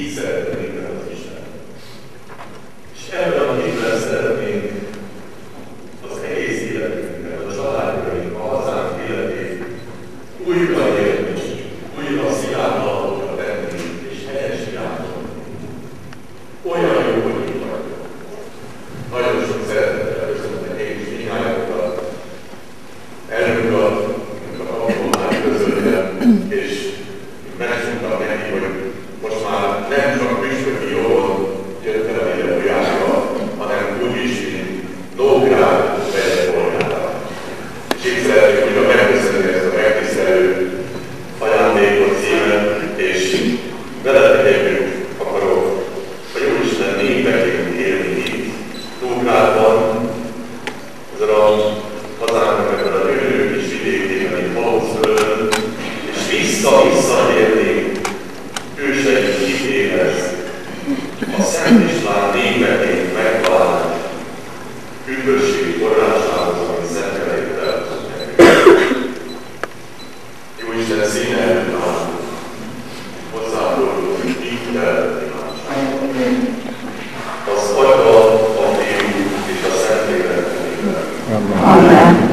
Így szeretne minden az Isten. És ebben a hitben szeretnénk az egész életünkben, a családjaink, a hazánk életét újra élni, újra szilárd alapokra tenni és helyes irányba. Olyan jó, hogy itt vagyok. Nagyon sok szeretettel a hazánknak ebben a gyönyörű kis vidékében, itt Valószföldön, és vissza-visszatérni őseink hitéhez, a Szent István népeként megtalálni. Üdvösség forrásához, tartott nekünk. Jó Isten színe előtt állunk, hozzáfordulunk, hittel Amen.